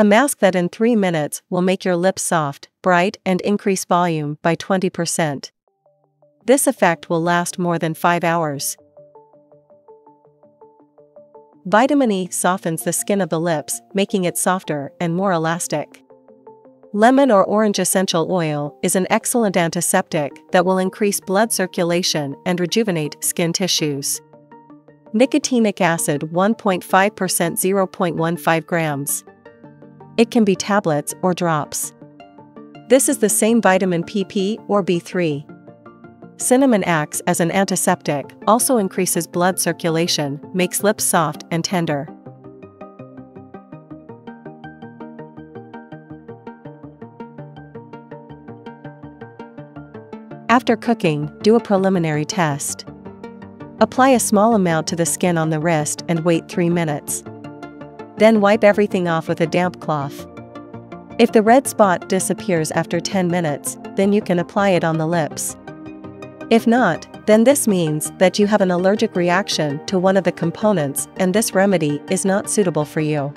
A mask that in 3 minutes will make your lips soft, bright, and increase volume by 20%. This effect will last more than 5 hours. Vitamin E softens the skin of the lips, making it softer and more elastic. Lemon or orange essential oil is an excellent antiseptic that will increase blood circulation and rejuvenate skin tissues. Nicotinic acid 1.5% 0.15 grams. It can be tablets or drops. This is the same vitamin PP or B3. Cinnamon acts as an antiseptic, also increases blood circulation, makes lips soft and tender. After cooking, do a preliminary test. Apply a small amount to the skin on the wrist and wait 3 minutes. Then wipe everything off with a damp cloth. If the red spot disappears after 10 minutes, then you can apply it on the lips. If not, then this means that you have an allergic reaction to one of the components and this remedy is not suitable for you.